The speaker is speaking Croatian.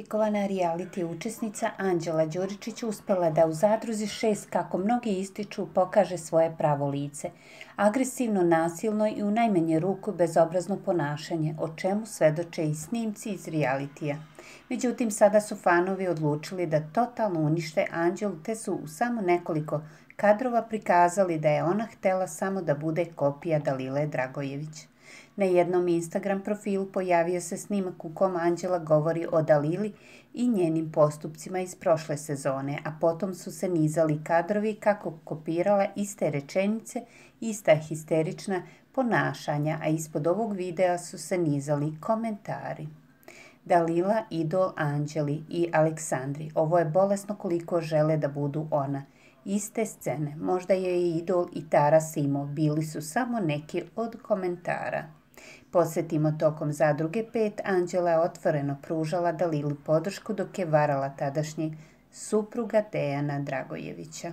Kritikovana reality učesnica Anđela Đuričić uspela da u zadruzi šest, kako mnogi ističu, pokaže svoje pravo lice. Agresivno, nasilno i u najmenje ruku bezobrazno ponašanje, o čemu svedoče i snimci iz realitija. Međutim, sada su fanovi odlučili da totalno unište Anđelu, te su u samo nekoliko kadrova prikazali da je ona htela samo da bude kopija Dalile Dragojević. Na jednom Instagram profilu pojavio se snimak u kom Anđela govori o Dalili i njenim postupcima iz prošle sezone, a potom su se nizali kadrovi kako kopirala iste rečenice, ista histerična ponašanja, a ispod ovog videa su se nizali komentari. Dalila, idol Anđeli i Aleksandri. Ovo je bolesno koliko žele da budu ona. Iste scene, možda je i idol i Tara Simo, bili su samo neki od komentara. Posjetimo tokom zadruge pet, Anđela je otvoreno pružala Dalili podršku dok je varala tadašnji supruga Dejana Dragojevića.